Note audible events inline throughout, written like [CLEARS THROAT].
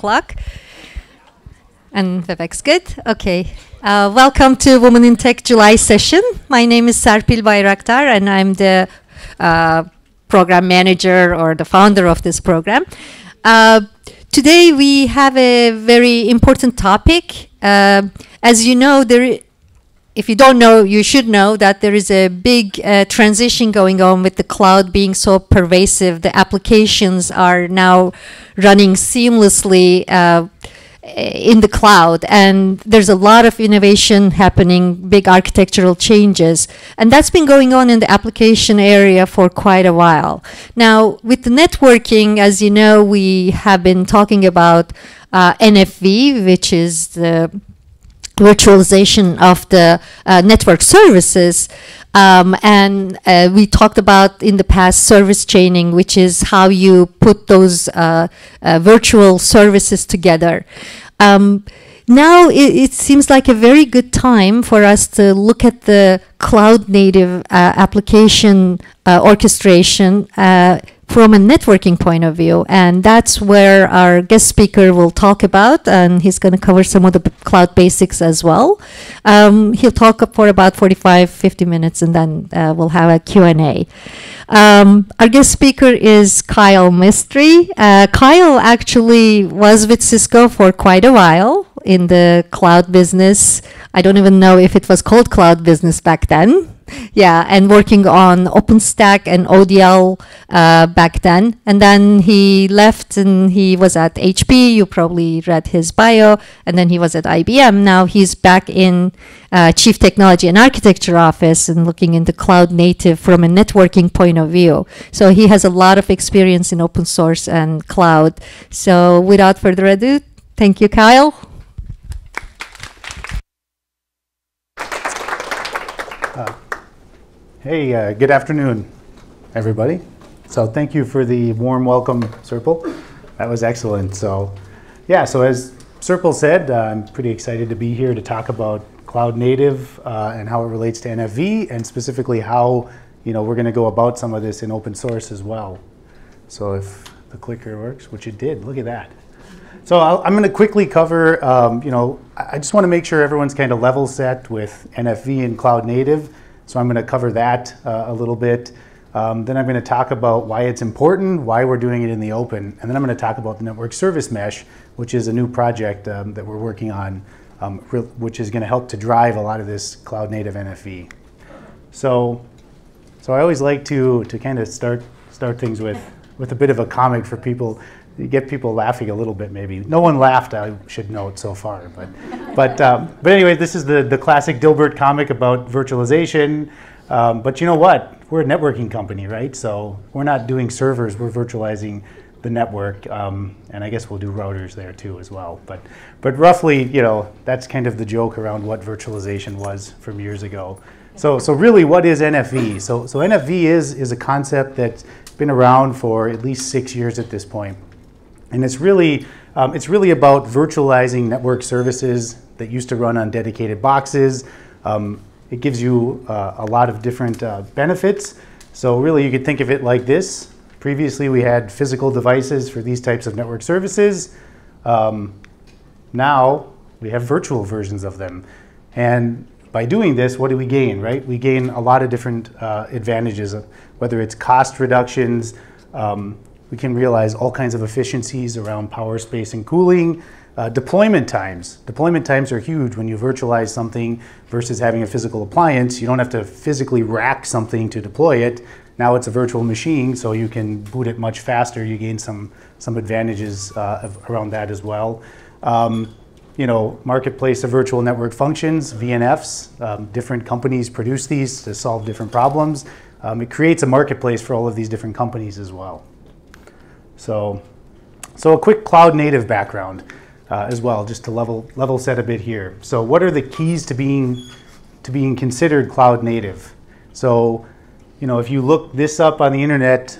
o'clock. And Webex good? Okay. Uh, welcome to Women in Tech July session. My name is Serpil Bayraktar and I'm the uh, program manager or the founder of this program. Uh, today we have a very important topic. Uh, as you know, there if you don't know, you should know that there is a big uh, transition going on with the cloud being so pervasive. The applications are now running seamlessly uh, in the cloud, and there's a lot of innovation happening, big architectural changes, and that's been going on in the application area for quite a while. Now, with the networking, as you know, we have been talking about uh, NFV, which is the virtualization of the uh, network services. Um, and uh, we talked about in the past service chaining, which is how you put those uh, uh virtual services together. Um, now it, it, seems like a very good time for us to look at the cloud native uh, application uh, orchestration from a networking point of view. And that's where our guest speaker will talk about, and he's going to cover some of the cloud basics as well. Um, he'll talk for about 45, 50 minutes, and then uh, we'll have a Q&A. Um, our guest speaker is Kyle Mestery. Uh, Kyle actually was with Cisco for quite a while in the cloud business. I don't even know if it was called cloud business back then yeah, and working on OpenStack and ODL uh, back then. And then he left and he was at HP. You probably read his bio. And then he was at IBM. Now he's back in uh, Chief Technology and Architecture Office and looking into cloud native from a networking point of view. So he has a lot of experience in open source and cloud. So without further ado, thank you, Kyle. Hey, uh, good afternoon, everybody. So thank you for the warm welcome, Serpil. That was excellent. So yeah, so as Serpil said, uh, I'm pretty excited to be here to talk about cloud native uh, and how it relates to NFV and specifically how you know we're going to go about some of this in open source as well. So if the clicker works, which it did, look at that. So i am going to quickly cover, um, you know, I just want to make sure everyone's kind of level set with NFV and cloud native so I'm going to cover that uh, a little bit. Um, then I'm going to talk about why it's important, why we're doing it in the open, and then I'm going to talk about the network service mesh, which is a new project um, that we're working on, um, which is going to help to drive a lot of this cloud native NFV. So, so I always like to to kind of start start things with with a bit of a comic for people you get people laughing a little bit maybe. No one laughed, I should note, so far. But, but, um, but anyway, this is the, the classic Dilbert comic about virtualization. Um, but you know what? We're a networking company, right? So we're not doing servers, we're virtualizing the network. Um, and I guess we'll do routers there too as well. But, but roughly, you know, that's kind of the joke around what virtualization was from years ago. So, so really, what is NFV? So, so NFV is, is a concept that's been around for at least six years at this point. And it's really, um, it's really about virtualizing network services that used to run on dedicated boxes. Um, it gives you uh, a lot of different uh, benefits. So really you could think of it like this. Previously we had physical devices for these types of network services. Um, now we have virtual versions of them. And by doing this, what do we gain, right? We gain a lot of different uh, advantages, whether it's cost reductions, um, we can realize all kinds of efficiencies around power, space, and cooling. Uh, deployment times. Deployment times are huge when you virtualize something versus having a physical appliance. You don't have to physically rack something to deploy it. Now it's a virtual machine, so you can boot it much faster. You gain some, some advantages uh, around that as well. Um, you know, marketplace of virtual network functions, VNFs. Um, different companies produce these to solve different problems. Um, it creates a marketplace for all of these different companies as well. So, so a quick cloud native background uh, as well, just to level, level set a bit here. So what are the keys to being, to being considered cloud native? So, you know, if you look this up on the internet,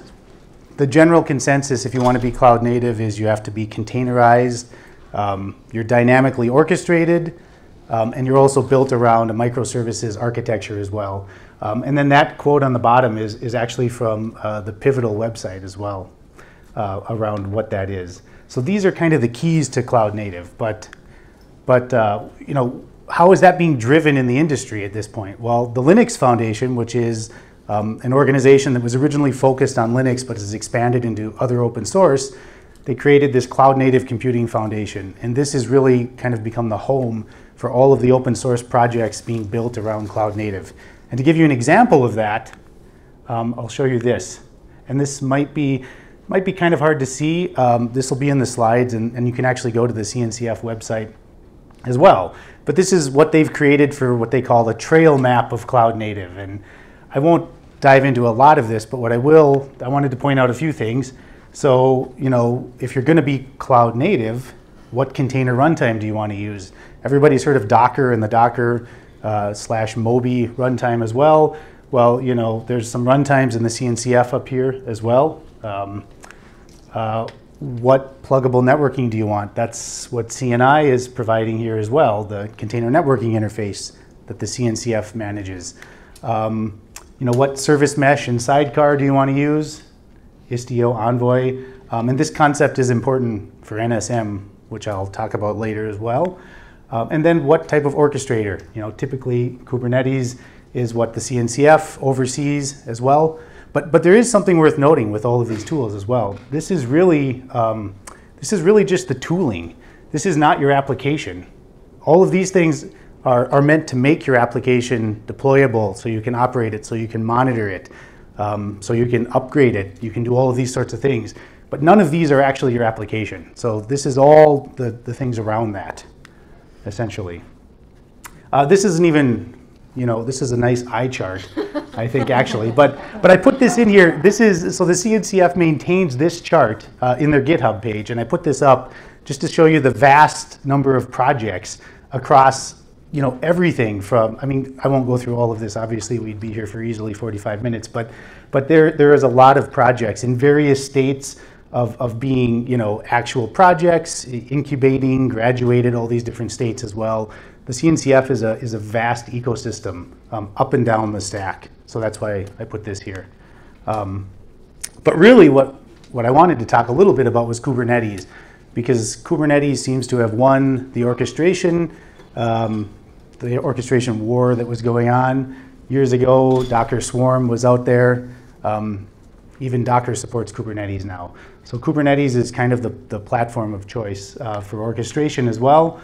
the general consensus if you want to be cloud native is you have to be containerized, um, you're dynamically orchestrated, um, and you're also built around a microservices architecture as well. Um, and then that quote on the bottom is, is actually from uh, the Pivotal website as well uh, around what that is. So these are kind of the keys to cloud native. But, but uh, you know, how is that being driven in the industry at this point? Well, the Linux Foundation, which is um, an organization that was originally focused on Linux but has expanded into other open source, they created this Cloud Native Computing Foundation. And this has really kind of become the home for all of the open source projects being built around Cloud Native. And to give you an example of that, um, I'll show you this. And this might be, might be kind of hard to see. Um, this will be in the slides, and, and you can actually go to the CNCF website as well. But this is what they've created for what they call a trail map of Cloud Native. And I won't dive into a lot of this, but what I will, I wanted to point out a few things. So, you know, if you're going to be cloud native, what container runtime do you want to use? Everybody's heard of Docker and the Docker uh, slash Moby runtime as well. Well, you know, there's some runtimes in the CNCF up here as well. Um, what pluggable networking do you want? That's what CNI is providing here as well, the container networking interface that the CNCF manages. Um, you know, what service mesh and sidecar do you want to use? Istio, Envoy. Um, and this concept is important for NSM, which I'll talk about later as well. Um, and then what type of orchestrator? You know, typically Kubernetes is what the CNCF oversees as well. But, but there is something worth noting with all of these tools as well. This is really, um, this is really just the tooling. This is not your application. All of these things are, are meant to make your application deployable so you can operate it, so you can monitor it, um, so you can upgrade it. You can do all of these sorts of things. But none of these are actually your application. So this is all the, the things around that, essentially. Uh, this isn't even, you know, this is a nice eye chart, I think, actually. But, but I put this in here. This is, so the CNCF maintains this chart uh, in their GitHub page. And I put this up just to show you the vast number of projects across you know, everything from, I mean, I won't go through all of this. Obviously, we'd be here for easily 45 minutes, but, but there, there is a lot of projects in various states of, of being, you know, actual projects, incubating, graduated, all these different states as well. The CNCF is a, is a vast ecosystem um, up and down the stack. So that's why I put this here. Um, but really what, what I wanted to talk a little bit about was Kubernetes because Kubernetes seems to have won the orchestration um, the orchestration war that was going on. Years ago, Docker Swarm was out there. Um, even Docker supports Kubernetes now. So Kubernetes is kind of the, the platform of choice uh, for orchestration as well.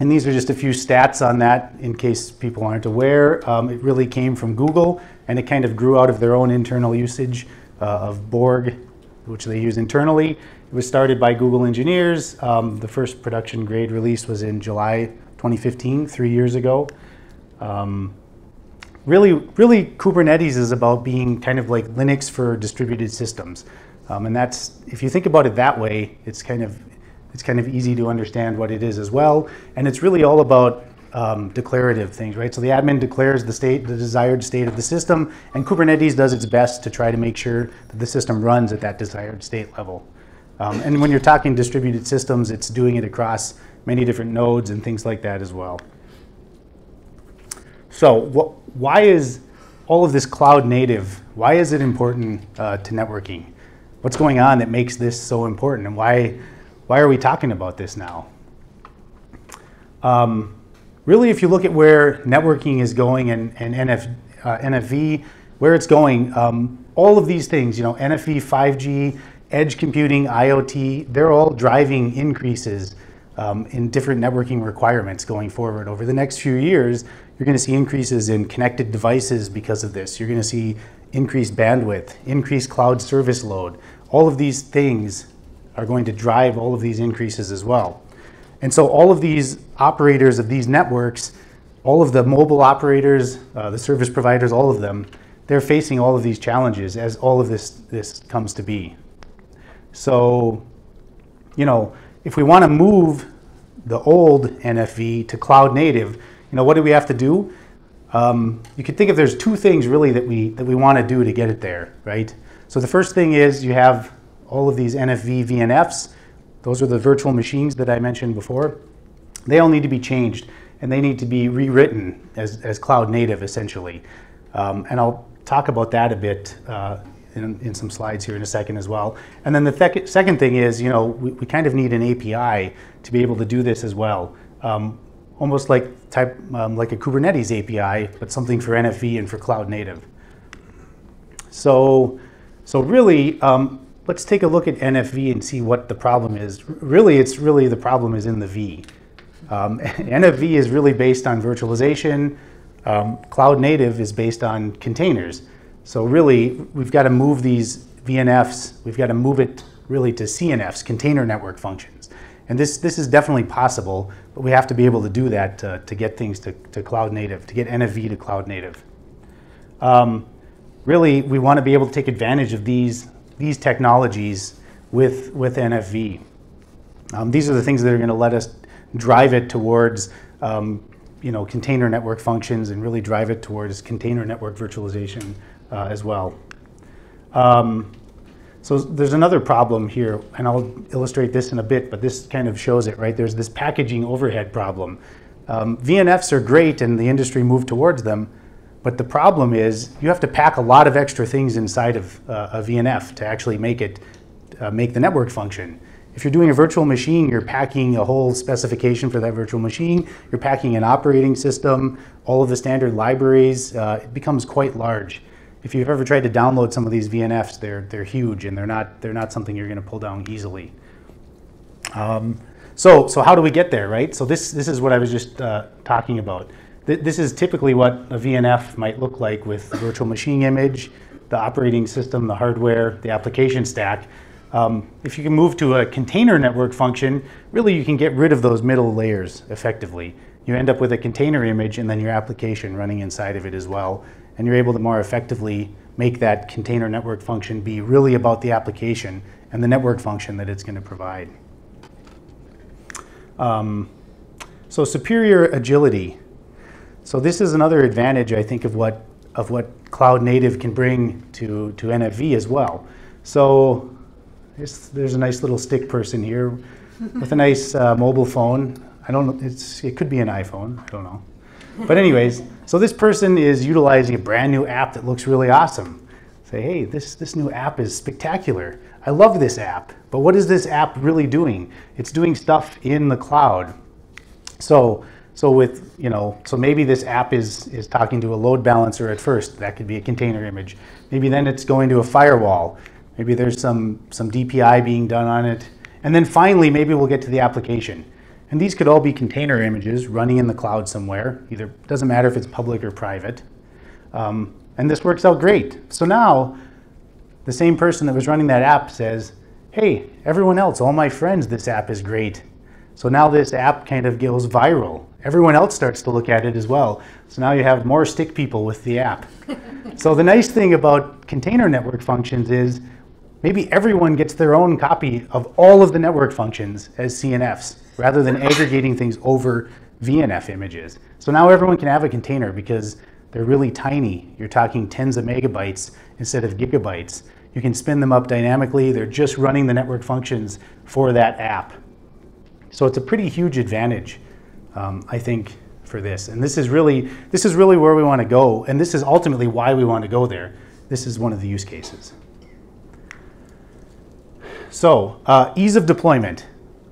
And these are just a few stats on that in case people aren't aware. Um, it really came from Google and it kind of grew out of their own internal usage uh, of Borg, which they use internally. It was started by Google engineers. Um, the first production grade release was in July 2015, three years ago. Um, really, really, Kubernetes is about being kind of like Linux for distributed systems, um, and that's if you think about it that way, it's kind of it's kind of easy to understand what it is as well. And it's really all about um, declarative things, right? So the admin declares the state, the desired state of the system, and Kubernetes does its best to try to make sure that the system runs at that desired state level. Um, and when you're talking distributed systems, it's doing it across many different nodes and things like that as well. So wh why is all of this cloud native, why is it important uh, to networking? What's going on that makes this so important and why, why are we talking about this now? Um, really, if you look at where networking is going and, and NF, uh, NFV, where it's going, um, all of these things, you know, NFV, 5G, edge computing, IoT, they're all driving increases um, in different networking requirements going forward. Over the next few years, you're going to see increases in connected devices because of this. You're going to see increased bandwidth, increased cloud service load. All of these things are going to drive all of these increases as well. And so all of these operators of these networks, all of the mobile operators, uh, the service providers, all of them, they're facing all of these challenges as all of this, this comes to be. So, you know, if we want to move the old NFV to cloud native, you know, what do we have to do? Um, you can think of there's two things really that we that we want to do to get it there, right? So the first thing is you have all of these NFV VNFs. Those are the virtual machines that I mentioned before. They all need to be changed and they need to be rewritten as, as cloud native essentially. Um, and I'll talk about that a bit uh, in, in some slides here in a second as well. And then the second thing is, you know, we, we kind of need an API to be able to do this as well. Um, almost like type um, like a Kubernetes API, but something for NFV and for cloud native. So, so really, um, let's take a look at NFV and see what the problem is. Really, it's really the problem is in the V. Um, [LAUGHS] NFV is really based on virtualization. Um, cloud native is based on containers. So really, we've got to move these VNFs, we've got to move it really to CNFs, container network functions. And this, this is definitely possible, but we have to be able to do that to, to get things to, to cloud native, to get NFV to cloud native. Um, really, we want to be able to take advantage of these, these technologies with, with NFV. Um, these are the things that are going to let us drive it towards um, you know, container network functions and really drive it towards container network virtualization uh, as well. Um, so there's another problem here, and I'll illustrate this in a bit, but this kind of shows it, right? There's this packaging overhead problem. Um, VNFs are great and the industry moved towards them, but the problem is you have to pack a lot of extra things inside of uh, a VNF to actually make it, uh, make the network function. If you're doing a virtual machine, you're packing a whole specification for that virtual machine. You're packing an operating system, all of the standard libraries. Uh, it becomes quite large. If you've ever tried to download some of these VNFs, they're, they're huge and they're not, they're not something you're going to pull down easily. Um, so, so how do we get there, right? So this, this is what I was just uh, talking about. Th this is typically what a VNF might look like with the virtual machine image, the operating system, the hardware, the application stack. Um, if you can move to a container network function, really you can get rid of those middle layers effectively. You end up with a container image and then your application running inside of it as well. And you're able to more effectively make that container network function be really about the application and the network function that it's going to provide. Um, so superior agility. So this is another advantage, I think, of what of what cloud native can bring to, to NFV as well. So there's, there's a nice little stick person here with a nice uh, mobile phone. I don't know, it's, it could be an iPhone, I don't know. But anyways, so this person is utilizing a brand new app that looks really awesome. Say, hey, this, this new app is spectacular. I love this app, but what is this app really doing? It's doing stuff in the cloud. So, so with, you know, so maybe this app is, is talking to a load balancer at first. That could be a container image. Maybe then it's going to a firewall. Maybe there's some, some DPI being done on it. And then finally, maybe we'll get to the application. And these could all be container images running in the cloud somewhere. Either doesn't matter if it's public or private. Um, and this works out great. So now the same person that was running that app says, hey, everyone else, all my friends, this app is great. So now this app kind of goes viral. Everyone else starts to look at it as well. So now you have more stick people with the app. so the nice thing about container network functions is maybe everyone gets their own copy of all of the network functions as CNFs rather than aggregating things over VNF images. So now everyone can have a container because they're really tiny. You're talking tens of megabytes instead of gigabytes. You can spin them up dynamically. They're just running the network functions for that app. So it's a pretty huge advantage, um, I think, for this. And this is really this is really where we want to go, and this is ultimately why we want to go there. This is one of the use cases. So, uh, ease of deployment.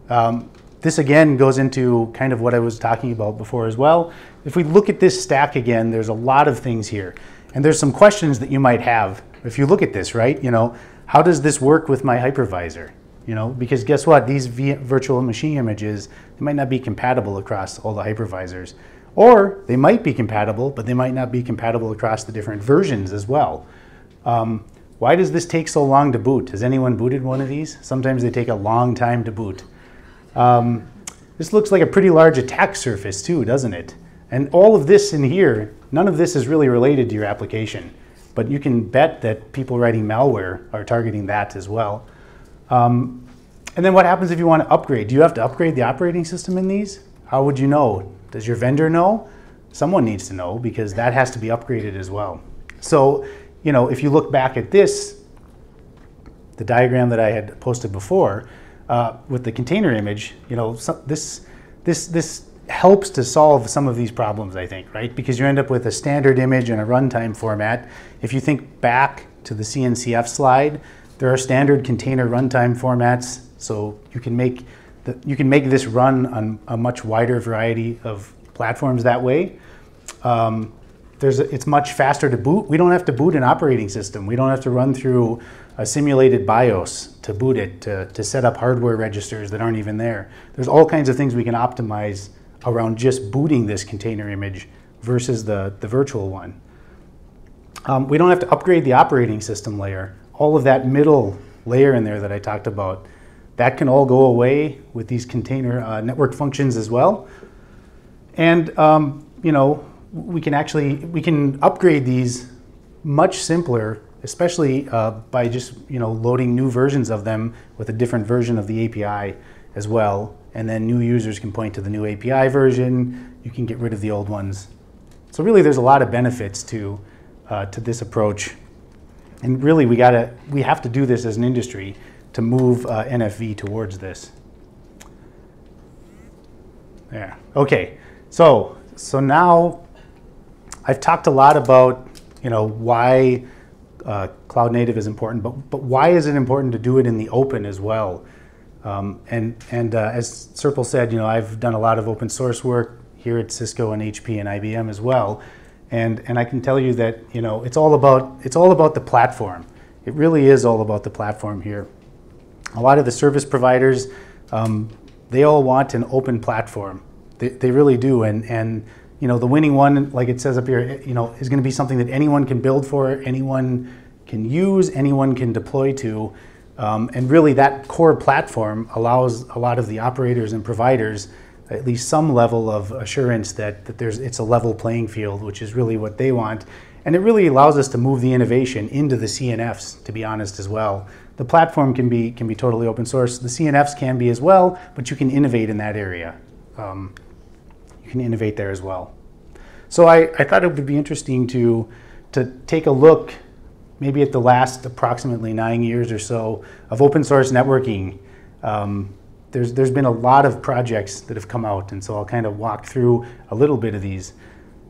Um, this again goes into kind of what I was talking about before as well. If we look at this stack again, there's a lot of things here. And there's some questions that you might have if you look at this, right? You know, how does this work with my hypervisor? You know, because guess what? These virtual machine images, they might not be compatible across all the hypervisors. Or they might be compatible, but they might not be compatible across the different versions as well. Um, why does this take so long to boot? Has anyone booted one of these? Sometimes they take a long time to boot. Um, this looks like a pretty large attack surface too, doesn't it? And all of this in here, none of this is really related to your application. But you can bet that people writing malware are targeting that as well. Um, and then what happens if you want to upgrade? Do you have to upgrade the operating system in these? How would you know? Does your vendor know? Someone needs to know because that has to be upgraded as well. So you know, if you look back at this, the diagram that I had posted before uh, with the container image, you know, so this this this helps to solve some of these problems, I think, right? Because you end up with a standard image and a runtime format. If you think back to the CNCF slide, there are standard container runtime formats, so you can make the, you can make this run on a much wider variety of platforms that way. Um, there's a, it's much faster to boot. We don't have to boot an operating system. We don't have to run through a simulated BIOS to boot it, to, to set up hardware registers that aren't even there. There's all kinds of things we can optimize around just booting this container image versus the, the virtual one. Um, we don't have to upgrade the operating system layer. All of that middle layer in there that I talked about, that can all go away with these container uh, network functions as well. And um, you know, we can actually we can upgrade these much simpler, especially uh, by just you know loading new versions of them with a different version of the API as well. And then new users can point to the new API version. You can get rid of the old ones. So really, there's a lot of benefits to uh, to this approach. And really, we gotta we have to do this as an industry to move uh, NFV towards this. There. Okay. So so now I've talked a lot about, you know, why uh, cloud native is important, but, but why is it important to do it in the open as well? Um, and and uh, as Serpil said, you know, I've done a lot of open source work here at Cisco and HP and IBM as well. And, and I can tell you that, you know, it's all about, it's all about the platform. It really is all about the platform here. A lot of the service providers, um, they all want an open platform. They, they really do. And, and you know, the winning one, like it says up here, you know, is going to be something that anyone can build for, anyone can use, anyone can deploy to. Um, and really that core platform allows a lot of the operators and providers at least some level of assurance that, that there's, it's a level playing field, which is really what they want. And it really allows us to move the innovation into the CNFs, to be honest, as well. The platform can be, can be totally open source. The CNFs can be as well, but you can innovate in that area. Um, you can innovate there as well. So I, I thought it would be interesting to, to take a look maybe at the last approximately nine years or so of open source networking. Um, there's, there's been a lot of projects that have come out, and so I'll kind of walk through a little bit of these.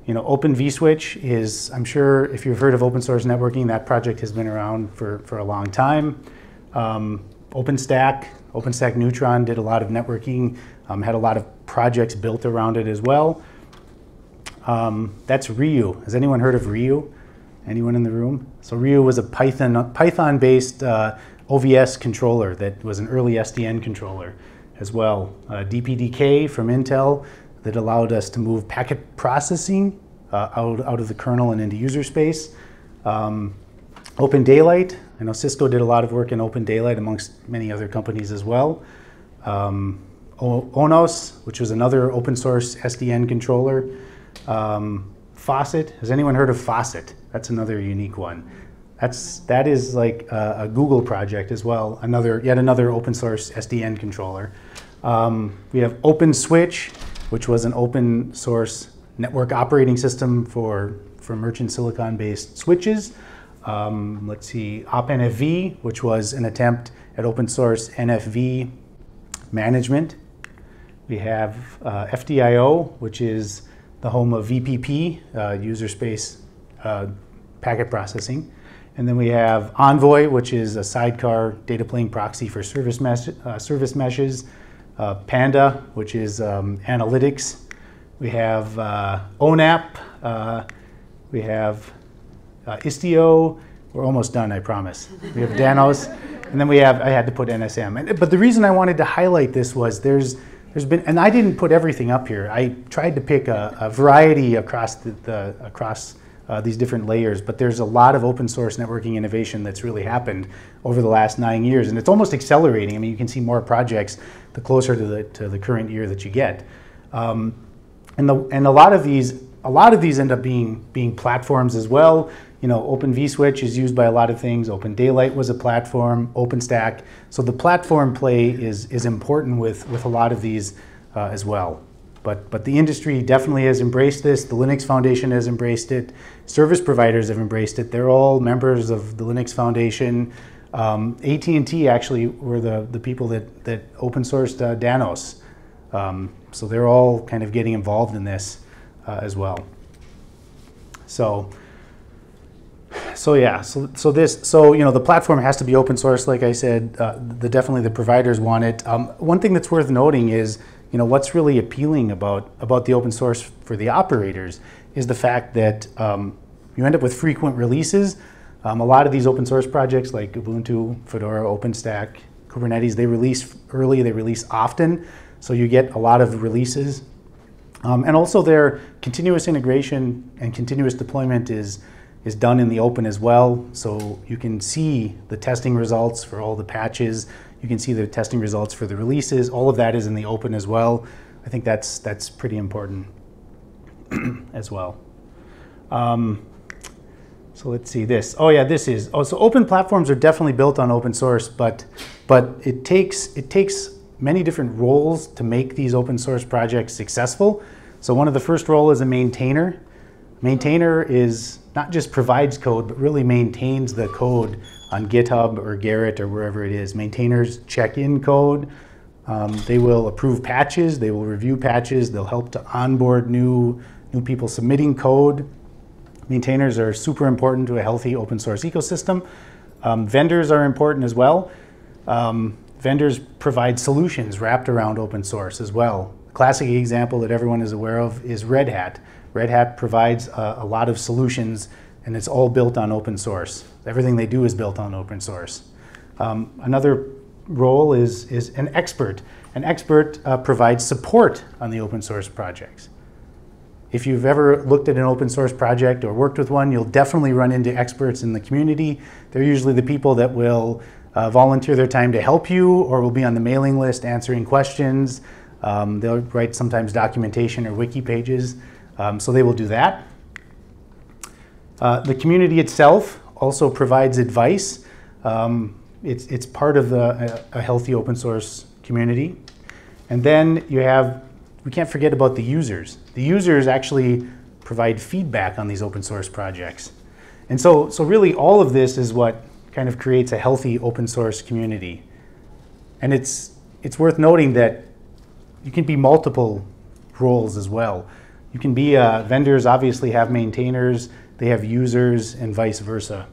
You know, Open vSwitch is, I'm sure if you've heard of open source networking, that project has been around for, for a long time. Um, OpenStack, OpenStack Neutron did a lot of networking, um, had a lot of projects built around it as well. Um, that's Ryu. Has anyone heard of Ryu? Anyone in the room? So Ryu was a Python Python-based uh, OVS controller that was an early SDN controller as well. Uh, DPDK from Intel that allowed us to move packet processing uh, out, out of the kernel and into user space. Um, Open Daylight, I know Cisco did a lot of work in Open Daylight amongst many other companies as well. Um, Onos, which was another open source SDN controller. Um, Faucet, has anyone heard of Faucet? That's another unique one. That's, that is like a, a Google project as well, another, yet another open source SDN controller. Um, we have OpenSwitch, which was an open source network operating system for, for merchant silicon based switches. Um, let's see, OpNFV, which was an attempt at open source NFV management. We have uh, FDIO, which is the home of VPP, uh, user space uh, packet processing. And then we have Envoy, which is a sidecar data plane proxy for service, uh, service meshes. Uh, PNDA, which is um, analytics. We have uh, ONAP. We have uh, Istio. We're almost done, I promise. We have Danos. and then we have, I had to put NSM. And, but the reason I wanted to highlight this was there's, there's been, and I didn't put everything up here. I tried to pick a, a variety across the, the across uh, these different layers. But there's a lot of open source networking innovation that's really happened over the last nine years, and it's almost accelerating. I mean, you can see more projects the closer to the to the current year that you get, um, and the and a lot of these a lot of these end up being being platforms as well. You know, Open vSwitch is used by a lot of things. Open Daylight was a platform. OpenStack. So the platform play is is important with with a lot of these uh, as well. But, but the industry definitely has embraced this. The Linux Foundation has embraced it. Service providers have embraced it. They're all members of the Linux Foundation. Um, AT&T actually were the, the people that, that open sourced uh, Danos. Um, so they're all kind of getting involved in this uh, as well. So, so yeah, so, so this, so you know, the platform has to be open source. Like I said, uh, the definitely the providers want it. Um, one thing that's worth noting is, you know, what's really appealing about about the open source for the operators is the fact that um, you end up with frequent releases. Um, a lot of these open source projects like Ubuntu, Fedora, OpenStack, Kubernetes, they release early, they release often, so you get a lot of releases. Um, and also their continuous integration and continuous deployment is is done in the open as well. So you can see the testing results for all the patches. You can see the testing results for the releases. All of that is in the open as well. I think that's that's pretty important [CLEARS THROAT] as well. Um, so let's see this. Oh yeah, this is. Oh, so open platforms are definitely built on open source, but but it takes it takes many different roles to make these open source projects successful. So one of the first role is a maintainer. Maintainer is not just provides code, but really maintains the code on GitHub or Gerrit or wherever it is. Maintainers check in code. Um, they will approve patches. They will review patches. They'll help to onboard new, new people submitting code. Maintainers are super important to a healthy open source ecosystem. Um, vendors are important as well. Um, vendors provide solutions wrapped around open source as well. A classic example that everyone is aware of is Red Hat. Red Hat provides a, a, lot of solutions and it's all built on open source. Everything they do is built on open source. Um, another role is, is an expert. An expert uh, provides support on the open source projects. If you've ever looked at an open source project or worked with one, you'll definitely run into experts in the community. They're usually the people that will uh, volunteer their time to help you or will be on the mailing list answering questions. Um, they'll write sometimes documentation or wiki pages. Um, so they will do that. Uh, the community itself also provides advice. Um, it's, it's part of the, a, a, healthy open source community. And then you have, we can't forget about the users. The users actually provide feedback on these open source projects. And so, so really all of this is what kind of creates a healthy open source community. And it's, it's worth noting that you can be multiple roles as well. You can be, uh, vendors obviously have maintainers, they have users, and vice versa.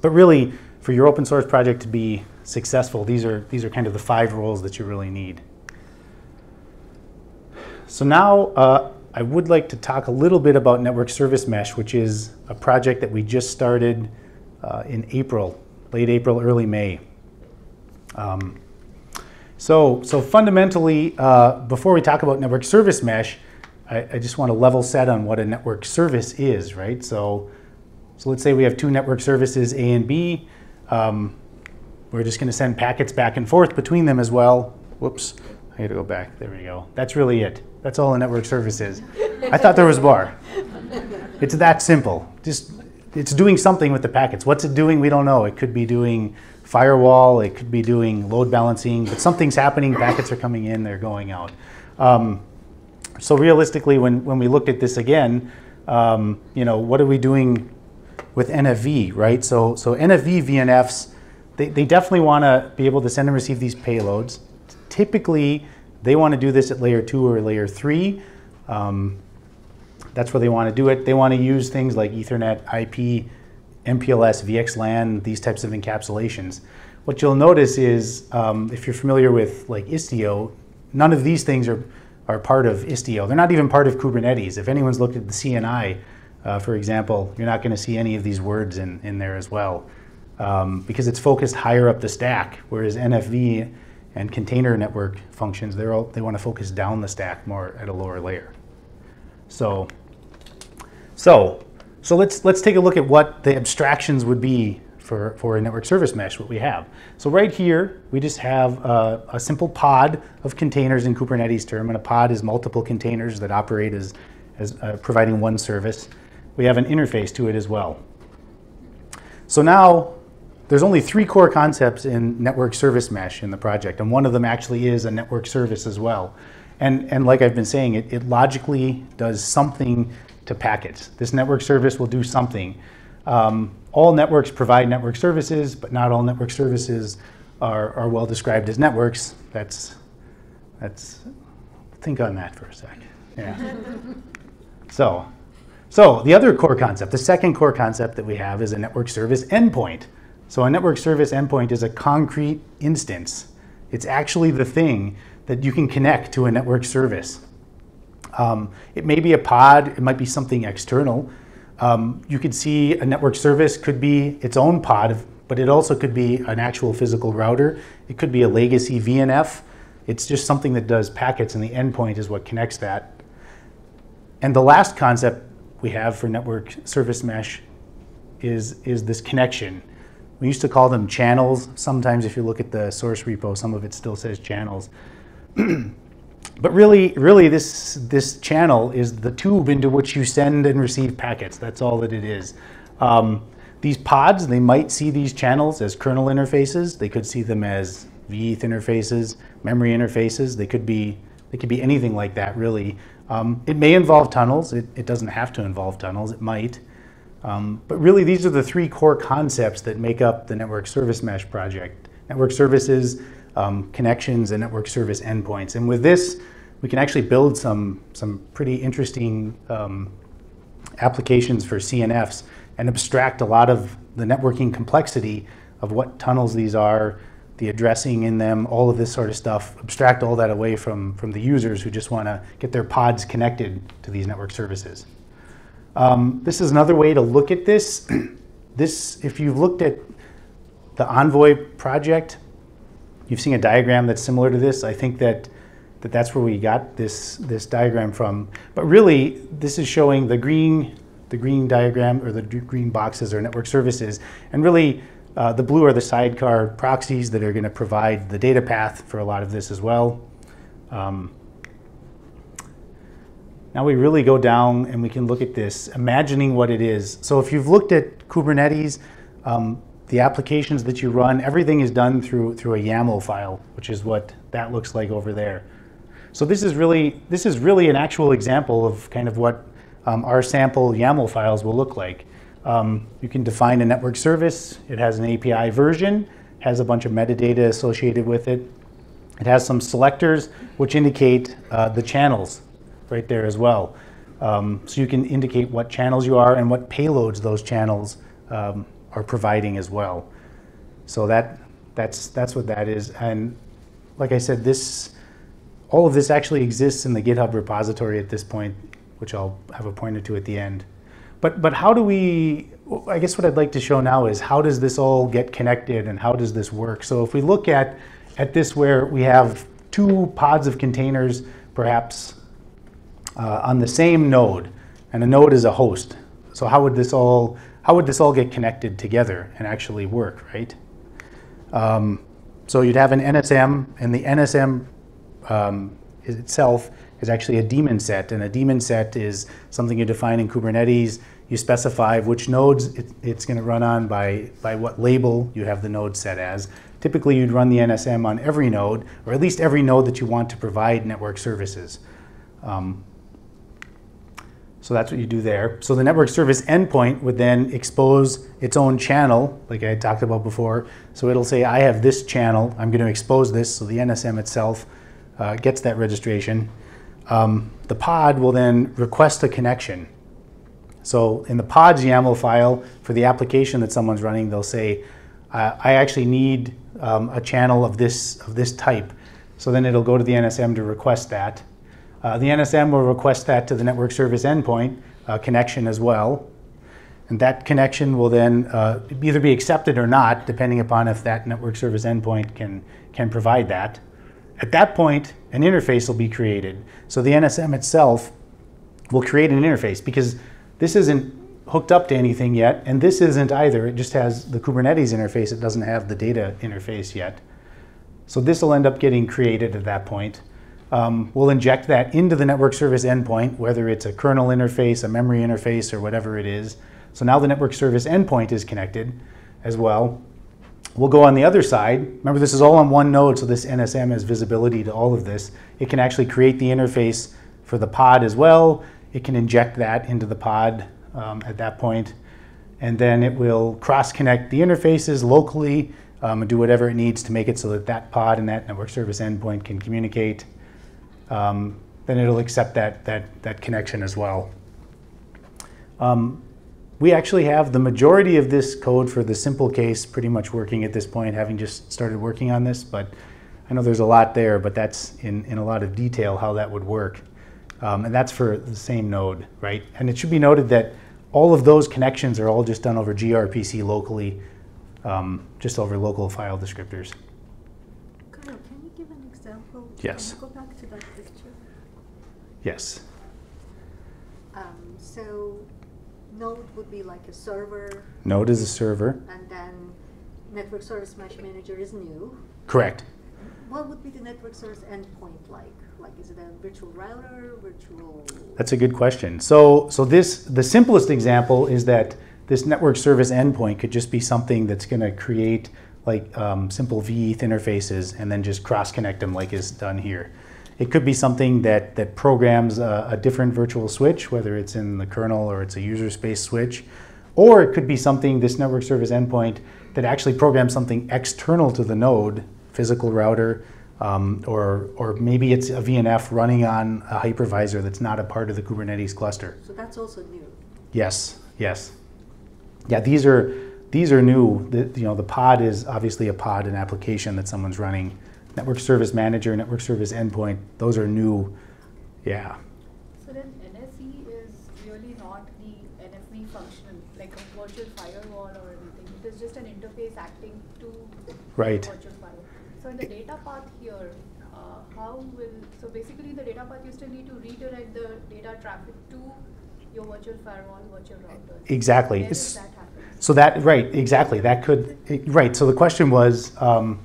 But really, for your open source project to be successful, these are, these are kind of the five roles that you really need. So now uh, I would like to talk a little bit about Network Service Mesh, which is a project that we just started uh, in April, late April, early May. Um, so, so fundamentally, uh, before we talk about Network Service Mesh, I, I just want to level set on what a network service is, right? So, so let's say we have two network services, A and B. Um, we're just going to send packets back and forth between them as well. Whoops, I got to go back. There we go. That's really it. That's all a network service is. I thought there was more. It's that simple. Just it's doing something with the packets. What's it doing? We don't know. It could be doing firewall. It could be doing load balancing. But something's happening. Packets are coming in. They're going out. Um, so realistically, when, when we looked at this again, um, you know, what are we doing with NFV, right? So, so NFV VNFs, they, they definitely want to be able to send and receive these payloads. Typically, they want to do this at layer two or layer three. Um, that's where they want to do it. They want to use things like Ethernet, IP, MPLS, VXLAN, these types of encapsulations. What you'll notice is, um, if you're familiar with like Istio, none of these things are are part of Istio. They're not even part of Kubernetes. If anyone's looked at the CNI, uh, for example, you're not going to see any of these words in, in there as well um, because it's focused higher up the stack, whereas NFV and container network functions, they're all, they want to focus down the stack more at a lower layer. So, so, so let's, let's take a look at what the abstractions would be for, for a network service mesh, what we have. So right here, we just have a, a, simple pod of containers in Kubernetes term, and a pod is multiple containers that operate as, as uh, providing one service. We have an interface to it as well. So now, there's only three core concepts in network service mesh in the project, and one of them actually is a network service as well. And, and like I've been saying, it, it logically does something to packets. This network service will do something. Um, all networks provide network services, but not all network services are, are well described as networks. That's, that's, think on that for a sec. Yeah. [LAUGHS] so, So the other core concept, the second core concept that we have is a network service endpoint. So a network service endpoint is a concrete instance. It's actually the thing that you can connect to a network service. Um, it may be a pod, it might be something external. Um, you could see a network service could be its own pod, but it also could be an actual physical router. It could be a legacy VNF. It's just something that does packets, and the endpoint is what connects that. And the last concept we have for network service mesh is, is this connection. We used to call them channels. Sometimes if you look at the source repo, some of it still says channels. [CLEARS THROAT] but really, really this, this channel is the tube into which you send and receive packets. That's all that it is. Um, these pods, they might see these channels as kernel interfaces. They could see them as vETH interfaces, memory interfaces. They could be, they could be anything like that, really. Um, it may involve tunnels. It, it, doesn't have to involve tunnels. It might. Um, but really, these are the three core concepts that make up the Network Service Mesh project. Network services, um, connections, and network service endpoints. And with this, we can actually build some, some pretty interesting um, applications for CNFs and abstract a lot of the networking complexity of what tunnels these are, the addressing in them, all of this sort of stuff, abstract all that away from, from the users who just want to get their pods connected to these network services. Um, this is another way to look at this. [CLEARS THROAT] this, if you've looked at the Envoy project, you've seen a diagram that's similar to this. I think that, that that's where we got this, this diagram from. But really, this is showing the green, the green diagram or the green boxes are network services. And really, uh, the blue are the sidecar proxies that are going to provide the data path for a lot of this as well. Um, now we really go down and we can look at this, imagining what it is. So if you've looked at Kubernetes, um, the applications that you run, everything is done through, through a YAML file, which is what that looks like over there. So this is really, this is really an actual example of kind of what um, our sample YAML files will look like. Um, you can define a network service. It has an API version, has a bunch of metadata associated with it. It has some selectors which indicate uh, the channels right there as well. Um, so you can indicate what channels you are and what payloads those channels um, are providing as well. So that that's that's what that is. And like I said, this all of this actually exists in the GitHub repository at this point, which I'll have a pointer to at the end. But, but how do we, I guess what I'd like to show now is how does this all get connected and how does this work? So if we look at, at this where we have two pods of containers, perhaps uh, on the same node, and a node is a host. So how would this all, how would this all get connected together and actually work, right? Um, so you'd have an NSM, and the NSM um, itself is actually a daemon set, and a daemon set is something you define in Kubernetes you specify which nodes it, it's going to run on by, by what label you have the node set as. Typically, you'd run the NSM on every node, or at least every node that you want to provide network services. Um, so that's what you do there. So the network service endpoint would then expose its own channel, like I talked about before. So it'll say, I have this channel. I'm going to expose this. So the NSM itself uh, gets that registration. Um, the pod will then request a connection. So in the pods YAML file for the application that someone's running, they'll say, I actually need um, a channel of this, of this type. So then it'll go to the NSM to request that. Uh, the NSM will request that to the network service endpoint uh, connection as well. And that connection will then uh, either be accepted or not, depending upon if that network service endpoint can, can provide that. At that point, an interface will be created. So the NSM itself will create an interface because this isn't hooked up to anything yet, and this isn't either. It just has the Kubernetes interface. It doesn't have the data interface yet. So this will end up getting created at that point. Um, we'll inject that into the network service endpoint, whether it's a kernel interface, a memory interface, or whatever it is. So now the network service endpoint is connected as well. We'll go on the other side. Remember, this is all on one node, so this NSM has visibility to all of this. It can actually create the interface for the pod as well it can inject that into the pod um, at that point, and then it will cross-connect the interfaces locally um, and do whatever it needs to make it so that that pod and that network service endpoint can communicate. Um, then it'll accept that, that, that connection as well. Um, we actually have the majority of this code for the simple case pretty much working at this point, having just started working on this, but I know there's a lot there, but that's in, in a lot of detail how that would work. Um, and that's for the same node, right? And it should be noted that all of those connections are all just done over gRPC locally, um, just over local file descriptors. Kyle, can you give an example? Yes. Can you go back to that picture? Yes. Um, so node would be like a server, Node is a server. and then network service mesh manager is new. Correct. What would be the network service endpoint like? Like, is it a virtual router, virtual? That's a good question. So, so this the simplest example is that this network service endpoint could just be something that's going to create like um, simple VETH interfaces and then just cross connect them like is done here. It could be something that that programs a, a different virtual switch, whether it's in the kernel or it's a user space switch, or it could be something this network service endpoint that actually programs something external to the node, physical router, um, or, or maybe it's a VNF running on a hypervisor that's not a part of the Kubernetes cluster. So that's also new. Yes, yes. Yeah, these are, these are new. The, you know, the pod is obviously a pod, an application that someone's running. Network Service Manager, Network Service Endpoint, those are new. Yeah, So then NSE is really not the NFV function, like a virtual firewall or anything. It is just an interface acting to Right. the virtual firewall. So in the data path here, uh, how will, so basically the data path, you still need to redirect the data traffic to your virtual firewall, virtual router. exactly. Where It's- does that? So that, right, exactly, that could, right, so the question was, um,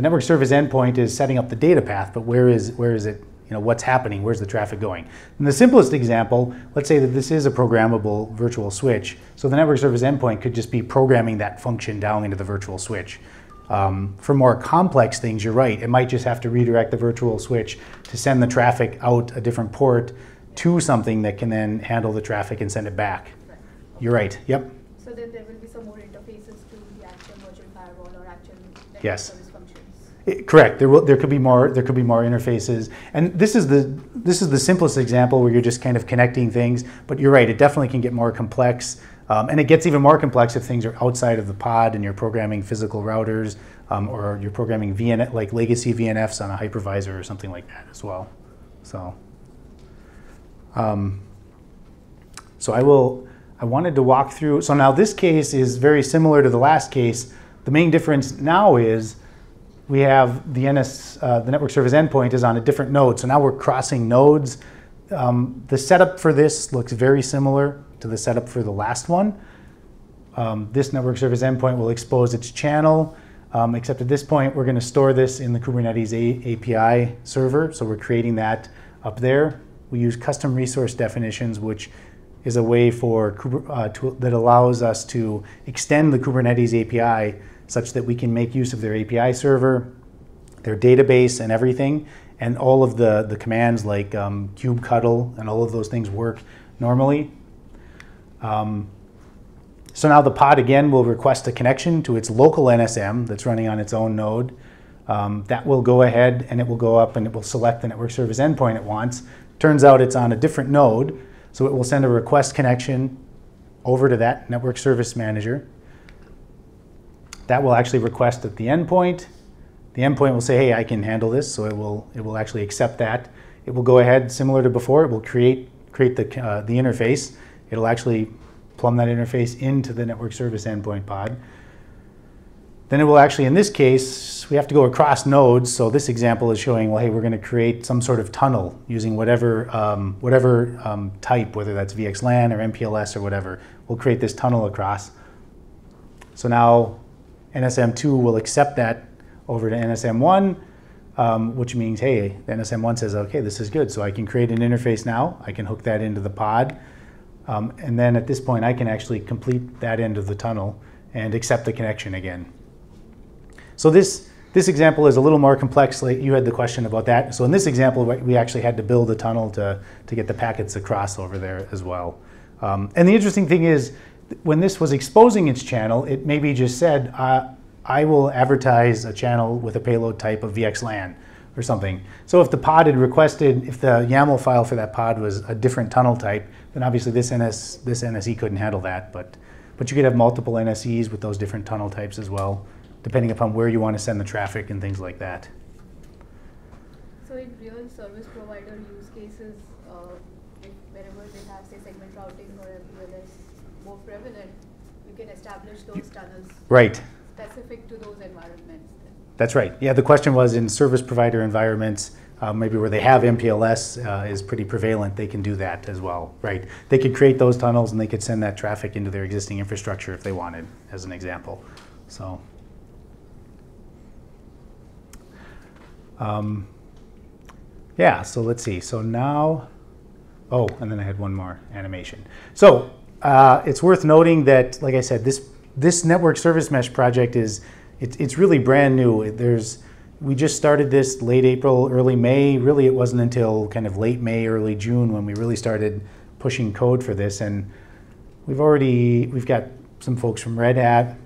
the network service endpoint is setting up the data path, but where is, where is it, you know, what's happening, where's the traffic going? In the simplest example, let's say that this is a programmable virtual switch, so the network service endpoint could just be programming that function down into the virtual switch. Um, for more complex things, you're right, it might just have to redirect the virtual switch to send the traffic out a different port to something that can then handle the traffic and send it back. Right. You're right, yep. So then there will be some more interfaces to the actual virtual firewall or actual network Yes. service functions. I- Correct. There will, there could be more. There could be more interfaces, and this is the this is the simplest example where you're just kind of connecting things. But you're right. It definitely can get more complex, um, and it gets even more complex if things are outside of the pod and you're programming physical routers, um, or you're programming VN like legacy VNFs on a hypervisor or something like that as well. So, um, so I will. I wanted to walk through. So now this case is very similar to the last case. The main difference now is we have the NS, uh, the network service endpoint is on a different node. So now we're crossing nodes. Um, the setup for this looks very similar to the setup for the last one. Um, this network service endpoint will expose its channel, um, except at this point we're going to store this in the Kubernetes A- API server. So we're creating that up there. We use custom resource definitions, which is a way for uh, to, that allows us to extend the Kubernetes API such that we can make use of their API server, their database, and everything. And all of the, the commands like um, kubectl and all of those things work normally. Um, so now the pod again will request a connection to its local NSM that's running on its own node. Um, that will go ahead and it will go up and it will select the network service endpoint it wants. Turns out it's on a different node, so it will send a request connection over to that network service manager. That will actually request at the endpoint. The endpoint will say, hey, I can handle this, so it will, it will actually accept that. It will go ahead, similar to before, it will create, create the, uh, the interface. It'll actually plumb that interface into the network service endpoint pod. Then it will actually, in this case, we have to go across nodes. So this example is showing, well, hey, we're going to create some sort of tunnel using whatever, um, whatever um, type, whether that's VXLAN or MPLS or whatever. We'll create this tunnel across. So now NSM2 will accept that over to NSM1, um, which means, hey, the NSM1 says, okay, this is good. So I can create an interface now. I can hook that into the pod. Um, and then at this point, I can actually complete that end of the tunnel and accept the connection again. So this, this example is a little more complex. Like you had the question about that. So in this example, we actually had to build a tunnel to, to get the packets across over there as well. Um, and the interesting thing is, when this was exposing its channel, it maybe just said, uh, I will advertise a channel with a payload type of VXLAN or something. So if the pod had requested, if the YAML file for that pod was a different tunnel type, then obviously this NS this NSE couldn't handle that. But but you could have multiple NSEs with those different tunnel types as well, depending upon where you want to send the traffic and things like that. So in real service provider use cases, uh, if wherever they have say segment routing or MPLS prevalent, you can establish those tunnels Right. specific to those environments. That's right. Yeah, the question was in service provider environments, uh, maybe where they have MPLS uh, is pretty prevalent, they can do that as well, right? They could create those tunnels and they could send that traffic into their existing infrastructure if they wanted, as an example. So. Um, yeah, so let's see. So now, oh, and then I had one more animation. So uh, it's worth noting that, like I said, this this network service mesh project is it's it's really brand new. There's we just started this late April, early May. Really, it wasn't until kind of late May, early June when we really started pushing code for this, and we've already we've got some folks from Red Hat,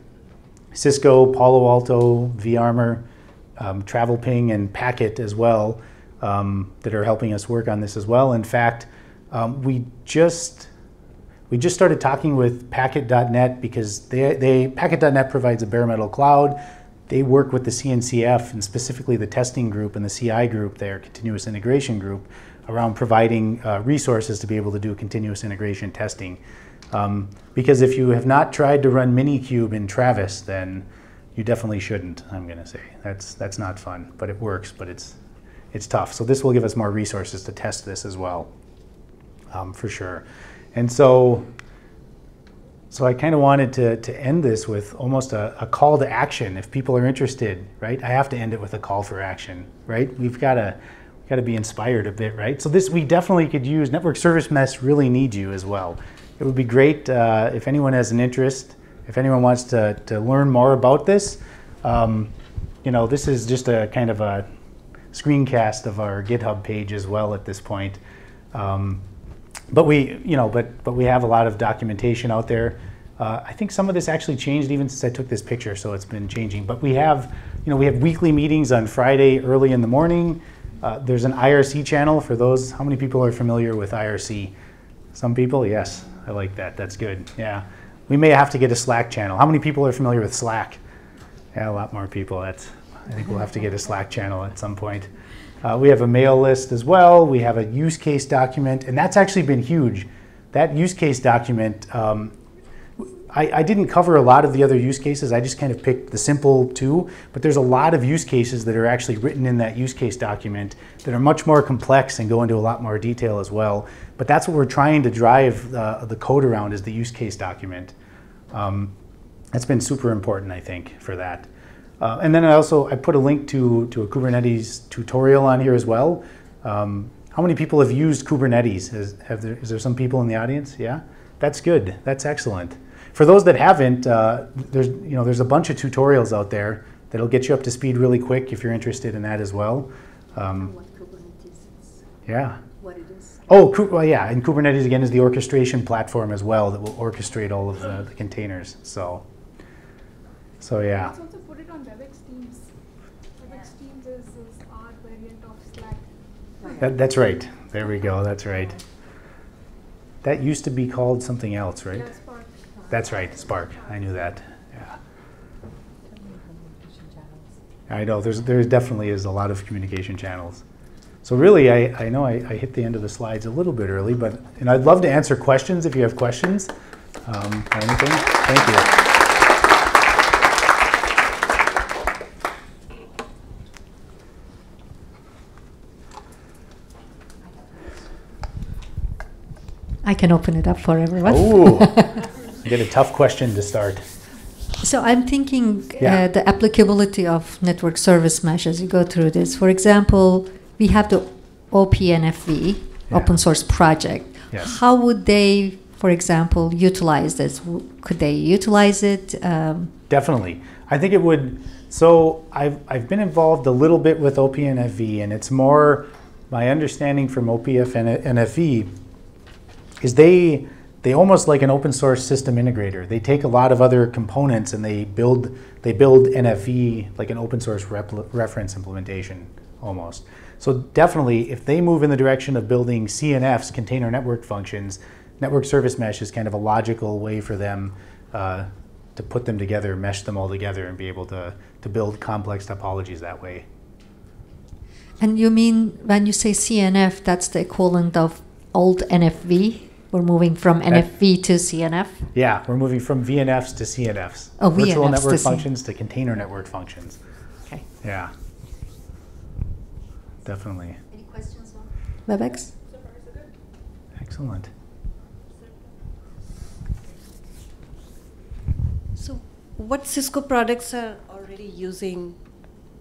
Cisco, Palo Alto, vArmour, um, TravelPing, and Packet as well um, that are helping us work on this as well. In fact, um, we just we just started talking with Packet.net because they, they Packet.net provides a bare metal cloud. They work with the CNCF and specifically the testing group and the CI group, their continuous integration group, around providing uh, resources to be able to do continuous integration testing. Um, because if you have not tried to run Minikube in Travis, then you definitely shouldn't. I'm going to say that's that's not fun, but it works. But it's it's tough. So this will give us more resources to test this as well, um, for sure. And so, so I kind of wanted to, to end this with almost a, a, call to action. If people are interested, right? I have to end it with a call for action, right? We've got to got to be inspired a bit, right? So this we definitely could use. Network Service Mesh really need you as well. It would be great uh, if anyone has an interest, if anyone wants to, to learn more about this. Um, you know, this is just a kind of a screencast of our GitHub page as well at this point. Um, but we, you know, but but we have a lot of documentation out there. Uh, I think some of this actually changed even since I took this picture, so it's been changing. But we have, you know, we have weekly meetings on Friday early in the morning. Uh, there's an IRC channel for those. How many people are familiar with IRC? Some people, yes. I like that. That's good. Yeah. We may have to get a Slack channel. How many people are familiar with Slack? Yeah, a lot more people. That's. I think we'll have to get a Slack channel at some point. Uh, we have a mail list as well. We have a use case document, and that's actually been huge. That use case document, um, I, I, didn't cover a lot of the other use cases. I just kind of picked the simple two, but there's a lot of use cases that are actually written in that use case document that are much more complex and go into a lot more detail as well. But that's what we're trying to drive uh, the code around is the use case document. Um, that's been super important, I think, for that. Uh, and then I also I put a link to, to a Kubernetes tutorial on here as well. Um, how many people have used Kubernetes? Is, there, is there some people in the audience? Yeah, that's good. That's excellent. For those that haven't, uh, there's you know there's a bunch of tutorials out there that'll get you up to speed really quick if you're interested in that as well. Um, what Kubernetes is. Yeah. What it is. Oh, well, yeah, and Kubernetes again is the orchestration platform as well that will orchestrate all of the, the containers. So, so yeah. WebEx Teams. WebEx Teams is, is our variant of Slack. That, that's right. There we go. That's right. That used to be called something else, right? Yeah, Spark. That's right, Spark. I knew that. Yeah. I know. There's there definitely is a lot of communication channels. So really, I, I know I, I hit the end of the slides a little bit early, but and I'd love to answer questions if you have questions um, or anything. Thank you. I can open it up for everyone. Oh, get [LAUGHS] a tough question to start. So I'm thinking Yeah. uh, the applicability of network service mesh as you go through this. For example, we have the OPNFV, Yeah. open source project. Yes. How would they, for example, utilize this? Could they utilize it? Um, Definitely. I think it would. So I've, I've been involved a little bit with OPNFV, and it's more my understanding from OPF and NFV is they they almost like an open source system integrator. They take a lot of other components and they build they build NFV like an open source reference implementation almost. So definitely, if they move in the direction of building CNFs, container network functions, network service mesh is kind of a logical way for them uh, to put them together, mesh them all together, and be able to, to build complex topologies that way. And you mean when you say CNF, that's the equivalent of old NFV? We're moving from That- NFV to CNF? Yeah, we're moving from VNFs to CNFs. Oh, Virtual VNFs network to C- oh, functions to container network functions. Okay. Yeah. Definitely. Any questions on WebEx? Excellent. So, what Cisco products are already using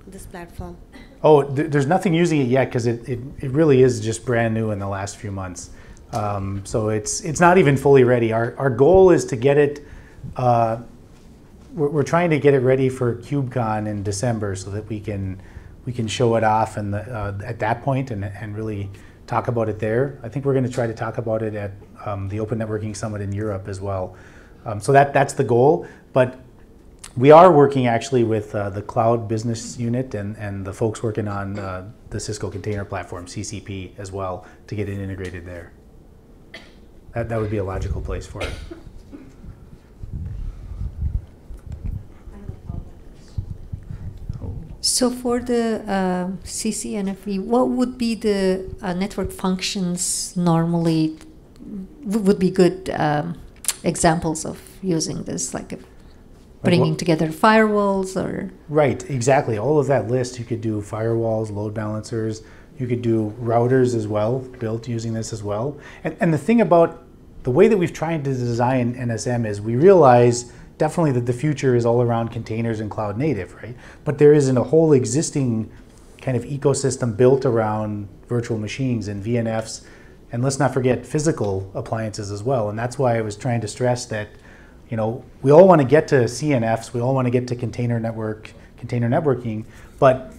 this platform? Oh, th- there's nothing using it yet because it, it, it really is just brand new in the last few months. Um, so it's it's not even fully ready. Our, our goal is to get it. Uh, we're, we're trying to get it ready for KubeCon in December so that we can we can show it off and uh, at that point and, and really talk about it there. I think we're going to try to talk about it at um, the Open Networking Summit in Europe as well. Um, so that that's the goal. But we are working actually with uh, the cloud business unit and, and the folks working on uh, the Cisco container platform, CCP, as well, to get it integrated there. That, that would be a logical place for it. So for the uh, CCNFV, what would be the uh, network functions normally would be good um, examples of using this, like if bringing what? together firewalls or Right, exactly. All of that list, you could do firewalls, load balancers, you could do routers as well, built using this as well. And, and the thing about the way that we've tried to design NSM is we realize definitely that the future is all around containers and cloud native, right? But there isn't a whole existing kind of ecosystem built around virtual machines and VNFs. And let's not forget physical appliances as well. And that's why I was trying to stress that you know, we all want to get to CNFs, we all want to get to container network, container networking, but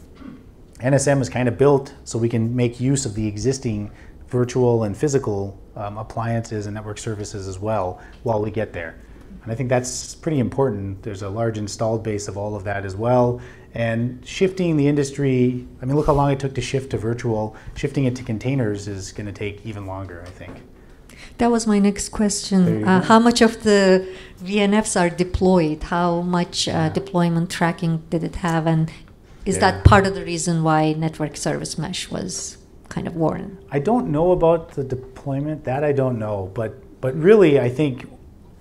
NSM is kind of built so we can make use of the existing virtual and physical um, appliances and network services as well while we get there. And I think that's pretty important. There's a large installed base of all of that as well. And shifting the industry, I mean, look how long it took to shift to virtual. Shifting it to containers is going to take even longer, I think. That was my next question. Uh, how much of the VNFs are deployed? How much uh, Yeah. deployment tracking did it have? And is Yeah. that part of the reason why network service mesh was kind of? I don't know about the deployment. That I don't know. But but really, I think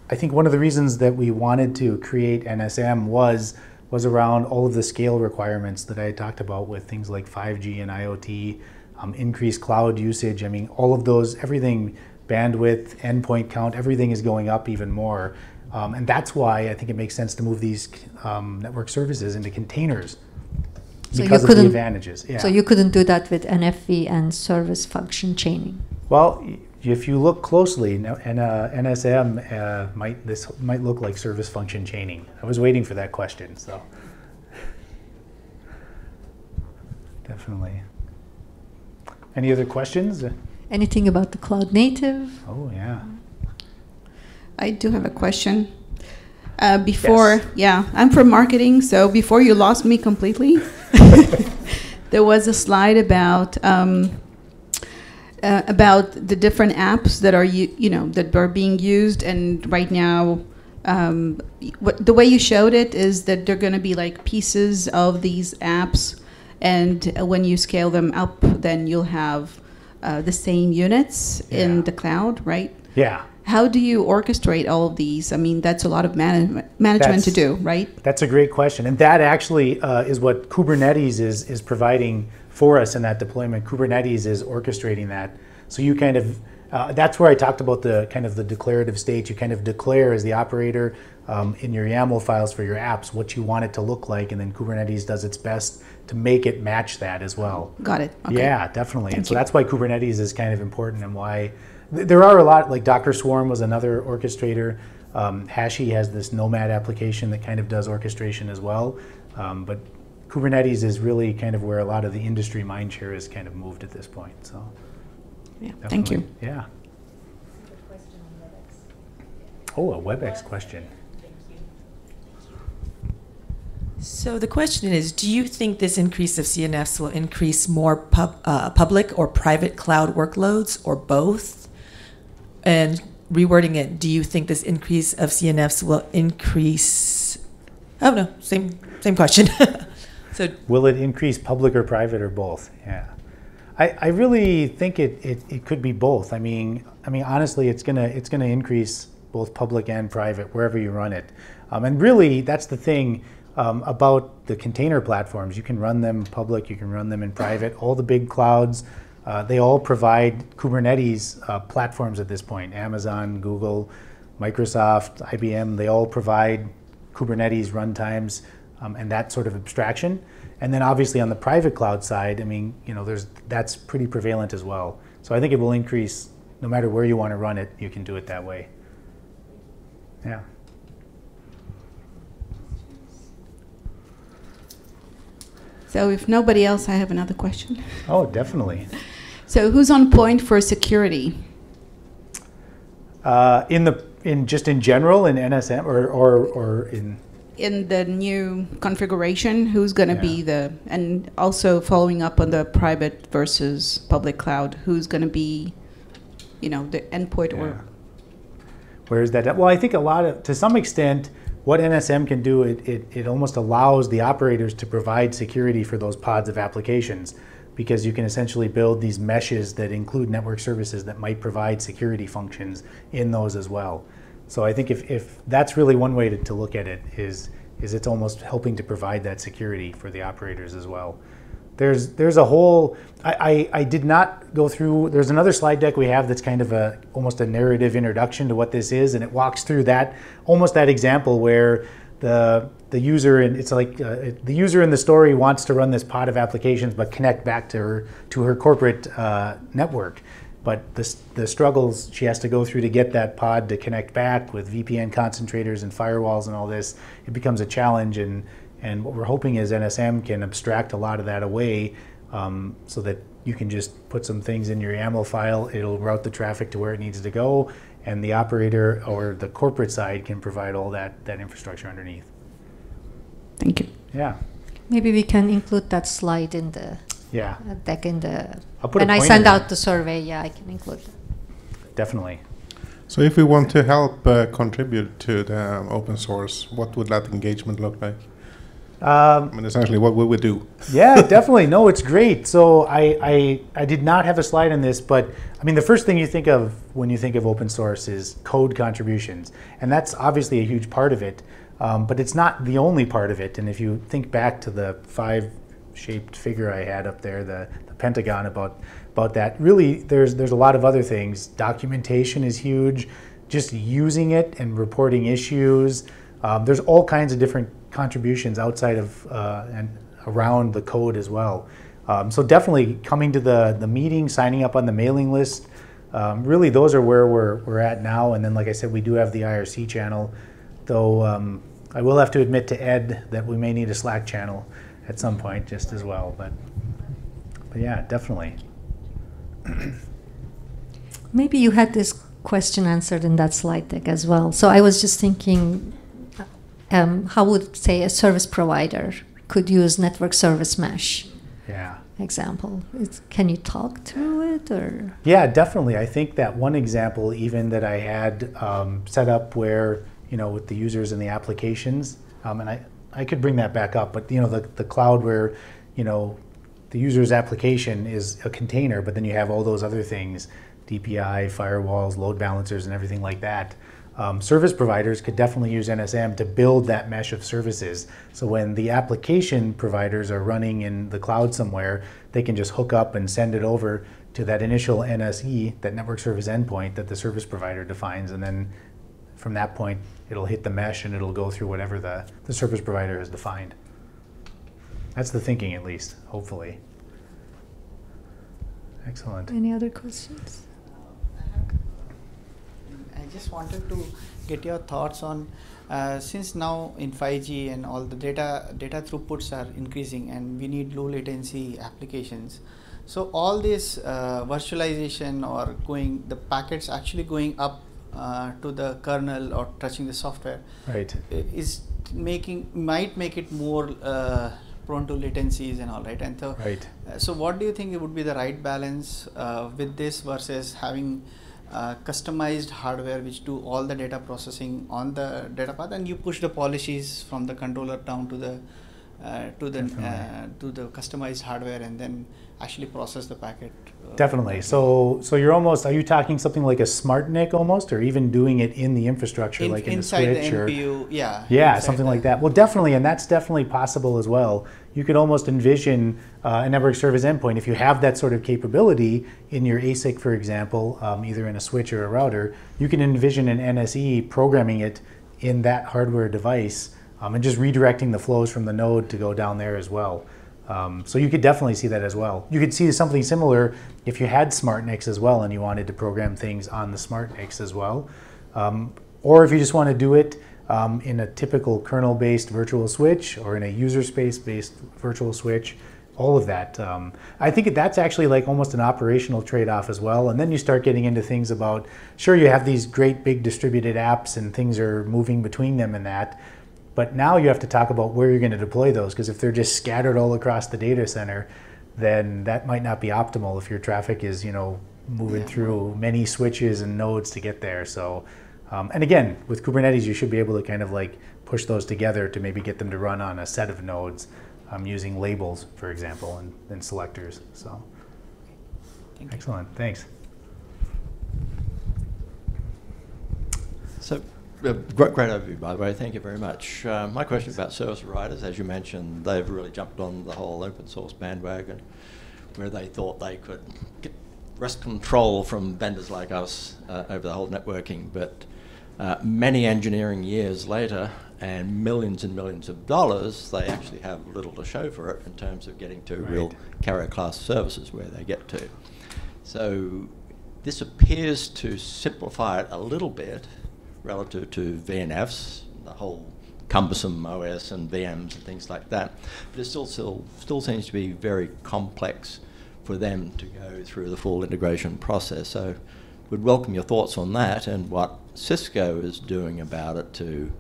I think one of the reasons that we wanted to create NSM was was around all of the scale requirements that I talked about with things like 5G and IoT, um, increased cloud usage. I mean, all of those, everything, bandwidth, endpoint count, everything is going up even more. Um, and that's why I think it makes sense to move these um, network services into containers So you because of the couldn't- advantages. Yeah. So you couldn't do that with NFV and service function chaining. Well, if you look closely, no- and uh, NSM uh, might this might look like service function chaining. I was waiting for that question, so definitely. Any other questions? Anything about the cloud native? Oh yeah. I do have a question. Uh, before, Yes. yeah, I'm from marketing, so before you lost me completely, [LAUGHS] there was a slide about um, uh, about the different apps that are you you know that are being used, and right now, um, what, the way you showed it is that they're going to be like pieces of these apps, and uh, when you scale them up, then you'll have uh, the same units Yeah. in the cloud, right? Yeah, How do you orchestrate all of these? I mean, that's a lot of management management to do, right? that's a great question, and that actually uh, is what Kubernetes is is providing for us in that deployment. Kubernetes is orchestrating that, so you kind of uh, that's where I talked about the kind of the declarative state. You kind of declare as the operator um, in your YAML files for your apps what you want it to look like, and then Kubernetes does its best to make it match that as well. Got it. Okay. Yeah, definitely. and so you. that's why Kubernetes is kind of important and why there are a lot, like Docker Swarm was another orchestrator. Um, Hashi has this Nomad application that kind of does orchestration as well. Um, but Kubernetes is really kind of where a lot of the industry mindshare is kind of moved at this point. So, Yeah. Thank you. Yeah. Oh, a WebEx question. Thank you. So the question is, do you think this increase of CNFs will increase more pub, uh, public or private cloud workloads, or both? And rewording it, do you think this increase of CNFs will increase? Oh no, same same question. [LAUGHS] so Will it increase public or private or both? Yeah. I, I really think it, it, it could be both. I mean, I mean, honestly, it's gonna it's gonna increase both public and private wherever you run it. Um, and really, that's the thing um, about the container platforms. You can run them public, you can run them in private. All the big clouds, uh, they all provide Kubernetes uh, platforms at this point. Amazon, Google, Microsoft, IBM, they all provide Kubernetes runtimes um, and that sort of abstraction. And then obviously on the private cloud side, I mean, you know, there's that's pretty prevalent as well. So I think it will increase no matter where you want to run it, you can do it that way. Yeah. So if nobody else, I have another question. Oh, definitely. So who's on point for security? Uh, in the in just in general in NSM or or, or in in the new configuration, who's going to be Yeah. the, and also following up on the private versus public cloud, who's going to be, you know, the endpoint Yeah. or, Where is that? Well, I think a lot of, to some extent, what NSM can do, it, it, it almost allows the operators to provide security for those pods of applications because you can essentially build these meshes that include network services that might provide security functions in those as well. So I think if, if that's really one way to, to look at it is, is it's almost helping to provide that security for the operators as well. There's there's a whole I, I, I did not go through there's another slide deck we have that's kind of a almost a narrative introduction to what this is and it walks through that almost that example where the the user and it's like uh, the user in the story wants to run this pod of applications but connect back to her to her corporate uh, network. But the, the struggles she has to go through to get that pod to connect back with VPN concentrators and firewalls and all this, it becomes a challenge. And, and what we're hoping is NSM can abstract a lot of that away um, so that you can just put some things in your YAML file, it'll route the traffic to where it needs to go, and the operator or the corporate side can provide all that, that infrastructure underneath. thank you. Yeah, Maybe we can include that slide in the yeah, uh, deck in the. I'll put when I send out the survey, yeah, I can include that. definitely. So if we want to help uh, contribute to the um, open source, what would that engagement look like? Um, I mean, essentially, what we would do? Yeah, [LAUGHS] definitely. No, it's great. So I, I I did not have a slide on this, but I mean the first thing you think of when you think of open source is code contributions, and that's obviously a huge part of it. Um, but it's not the only part of it. And if you think back to the five-shaped figure I had up there, the, the pentagon about about that, really there's there's a lot of other things. Documentation is huge. Just using it and reporting issues. Um, there's all kinds of different contributions outside of uh, and around the code as well. Um, so definitely coming to the the meeting, signing up on the mailing list. Um, really, those are where we're we're at now. And then, like I said, we do have the IRC channel, though. Um, I will have to admit to Ed that we may need a Slack channel at some point, just as well. But but yeah, definitely. Maybe you had this question answered in that slide deck as well. So I was just thinking, um, how would say a service provider could use network service mesh Yeah. example? It's, can you talk through it or? Yeah, definitely. I think that one example, even that I had um, set up where, you know, with the users and the applications, um, and I, I could bring that back up, but, you know, the, the cloud where, you know, the user's application is a container, but then you have all those other things, DPI, firewalls, load balancers, and everything like that. Um, service providers could definitely use NSM to build that mesh of services. So when the application providers are running in the cloud somewhere, they can just hook up and send it over to that initial NSE, that network service endpoint that the service provider defines, and then from that point, it'll hit the mesh and it'll go through whatever the, the service provider has defined. That's the thinking, at least, hopefully. Excellent. Any other questions? Just wanted to get your thoughts on uh, since now in 5G and all the data data throughputs are increasing and we need low latency applications. So all this uh, virtualization or going the packets actually going up uh, to the kernel or touching the software Right. is making might make it more uh, prone to latencies and all right. And so, Right. uh, so what do you think it would be the right balance uh, with this versus having uh, customized hardware which do all the data processing on the data path, and you push the policies from the controller down to the to the uh, to the customized hardware, and then actually process the packet. uh, Definitely. So, so you're almost. Are you talking something like a smart NIC almost, or even doing it in the infrastructure, in- like in inside the the switch, or NPU, yeah. yeah, something the- like that. Well, definitely, and that's definitely possible as well. You could almost envision uh, a network service endpoint if you have that sort of capability in your ASIC, for example, um, either in a switch or a router. You can envision an NSE programming it in that hardware device um, and just redirecting the flows from the node to go down there as well. Um, so you could definitely see that as well. You could see something similar if you had smart NICs as well and you wanted to program things on the smart NICs as well. Um, or if you just want to do it um, in a typical kernel-based virtual switch or in a user space-based virtual switch, all of that. Um, I think that's actually like almost an operational trade-off as well. And then you start getting into things about, sure, you have these great big distributed apps and things are moving between them and that. But now you have to talk about where you're going to deploy those because if they're just scattered all across the data center, then that might not be optimal if your traffic is, you know, moving Yeah. through many switches and nodes to get there. So, um, and again, with Kubernetes, you should be able to kind of like push those together to maybe get them to run on a set of nodes um, using labels, for example, and, and selectors. So, Thank excellent. Thanks. So, uh, great, great overview, by the way. Thank you very much. Uh, my question is about service providers. As you mentioned, they've really jumped on the whole open source bandwagon, where they thought they could get wrest control from vendors like us uh, over the whole networking. But uh, many engineering years later, and millions and millions of dollars, they actually have little to show for it in terms of getting to real carrier class services where they get to. So this appears to simplify it a little bit relative to VNFs, the whole cumbersome OS and VMs and things like that. But it still, still, still seems to be very complex for them to go through the full integration process. So would welcome your thoughts on that and what Cisco is doing about it to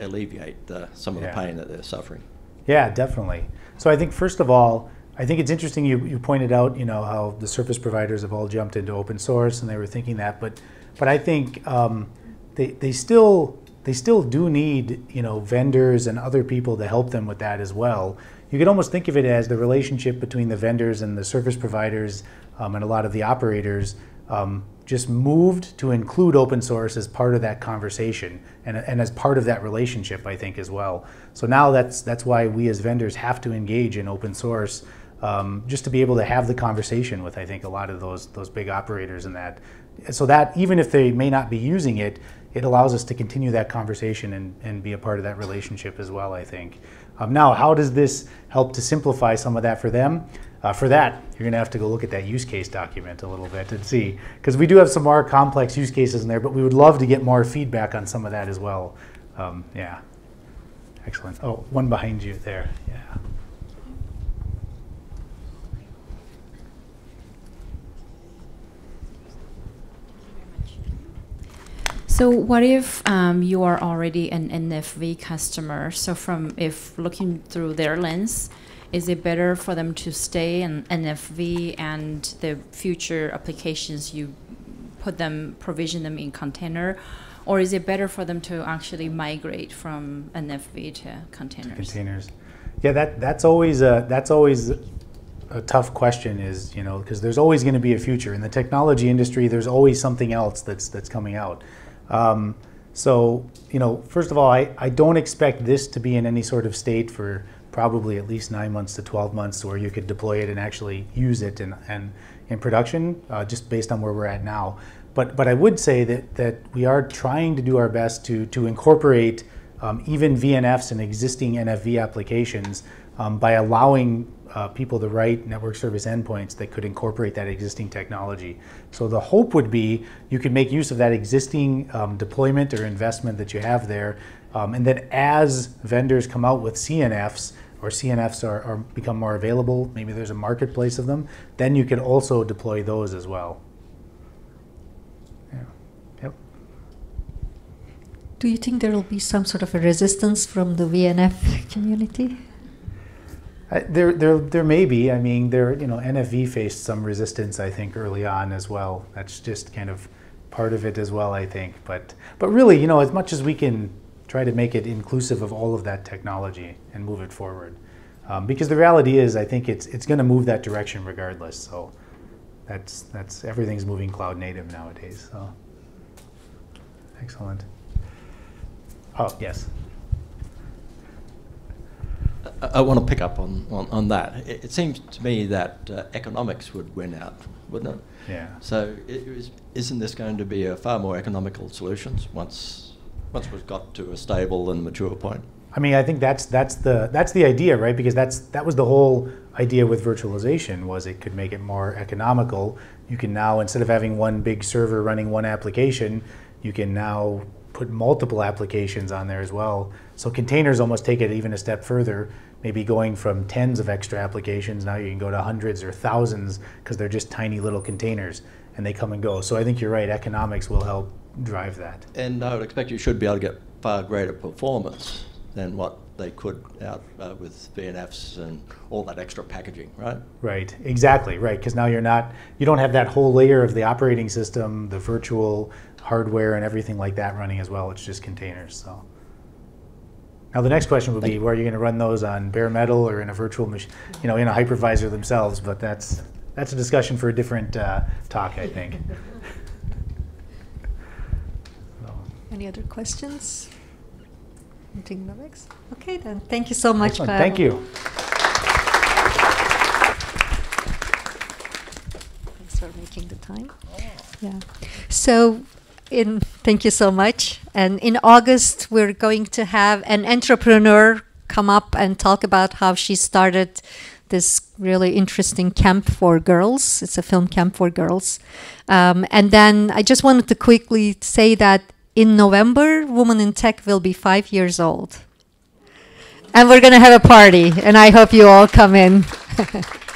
alleviate the, some of Yeah. the pain that they're suffering. Yeah, definitely. So I think first of all, I think it's interesting you, you pointed out, you know, how the service providers have all jumped into open source and they were thinking that, but but I think um, they, they still they still do need, you know, vendors and other people to help them with that as well. You could almost think of it as the relationship between the vendors and the service providers um, and a lot of the operators um, just moved to include open source as part of that conversation and, and as part of that relationship, I think, as well. So now that's that's why we as vendors have to engage in open source um, just to be able to have the conversation with, I think, a lot of those those big operators and that. So that even if they may not be using it, it allows us to continue that conversation and, and be a part of that relationship as well, I think. Um, now, how does this help to simplify some of that for them? Uh, for that, you're going to have to go look at that use case document a little bit and see, because we do have some more complex use cases in there, but we would love to get more feedback on some of that as well. Um, yeah. Excellent. Oh, one behind you there. Yeah. So what if um, you are already an NFV customer? So from if looking through their lens, is it better for them to stay in NFV and the future applications you put them provision them in container, or is it better for them to actually migrate from NFV to containers? containers. Yeah, that that's always a that's always a tough question. Is you know because there's always going to be a future in the technology industry. There's always something else that's that's coming out. Um, so you know, first of all, I, I don't expect this to be in any sort of state for probably at least nine months to 12 months where you could deploy it and actually use it and, and in production, uh, just based on where we're at now. But, but I would say that, that we are trying to do our best to, to incorporate um, even VNFs and existing NFV applications um, by allowing uh, people to write network service endpoints that could incorporate that existing technology. So the hope would be you could make use of that existing um, deployment or investment that you have there, um, and then as vendors come out with CNFs or CNFs are, are become more available, maybe there's a marketplace of them, then you could also deploy those as well. Do you think there will be some sort of a resistance from the VNF community? There, there, there may be. I mean, there, you know, NFV faced some resistance, I think, early on as well. That's just kind of part of it as well, I think. But, but really, you know, as much as we can try to make it inclusive of all of that technology and move it forward, um, because the reality is, I think it's it's going to move that direction regardless. So, that's that's everything's moving cloud native nowadays. So, excellent. Oh yes. I, I want to pick up on, on, on that. It, it seems to me that uh, economics would win out, wouldn't it? Yeah. So was, isn't this going to be a far more economical solutions once once we've got to a stable and mature point? I mean, I think that's that's the that's the idea, right? Because that's that was the whole idea with virtualization was it could make it more economical. You can now instead of having one big server running one application, you can now put multiple applications on there as well. So containers almost take it even a step further, maybe going from tens of extra applications, now you can go to hundreds or thousands because they're just tiny little containers and they come and go. So I think you're right, economics will help drive that. And I would expect you should be able to get far greater performance than what they could out uh, with VNFs and all that extra packaging, right? Right, exactly, right. Because now you're not, you don't have that whole layer of the operating system, the virtual hardware, and everything like that running as well. It's just containers. So now the next question would be, where are you going to run those on bare metal or in a virtual machine, you know, in a hypervisor themselves? But that's that's a discussion for a different uh, talk, I think. [LAUGHS] so. Any other questions? Anything on WebEx? Okay, then. Thank you so much. Excellent. Pavel. Thank you. Thanks for making the time. Yeah. So, in thank you so much. And in August, we're going to have an entrepreneur come up and talk about how she started this really interesting camp for girls. It's a film camp for girls. Um, and then I just wanted to quickly say that in November, Women in Tech will be five years old. And we're going to have a party, and I hope you all come in. [LAUGHS]